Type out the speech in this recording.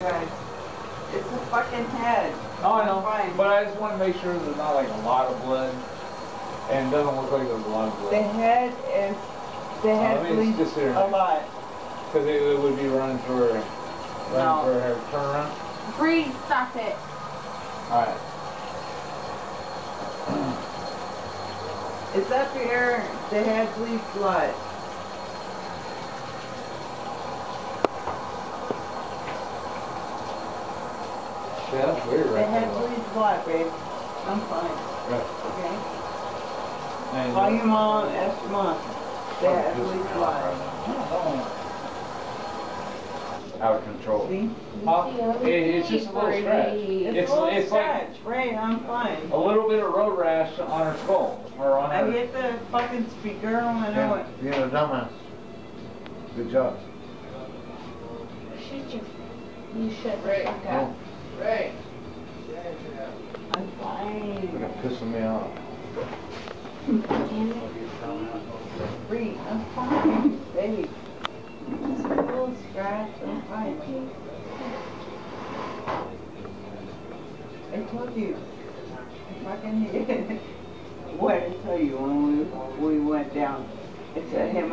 Right. It's a fucking head. Oh, I know, Fine. but I just want to make sure there's not like a lot of blood, and it doesn't look like there's a lot of blood. The head is, the head mean, bleeds a lot. Because it, it would be running through her, No. running through her turnaround. Bree, stop it. Alright. It's up here, the head bleeds blood. Yeah, that's weird The right head there. bleeds blood, babe. I'm fine, Right. okay? And- Call your mom, ask your mom. The head bleeds blood. Out of control. See? Huh? It, it's just a little scratch. It's It's, a little it's like scratch, right, I'm fine. a little bit of road rash on her skull, or on I her. hit the fucking speaker when I know it. You're a dumbass. Good job. Shut your, you shut the Right. fuck No, up. I'm fine. You're fine. gonna piss me off. Damn it. Bree, I'm fine, baby. Just a little scratch, I'm fine. I told you. I fucking hit. What did I tell you when we, we went down? It's a hit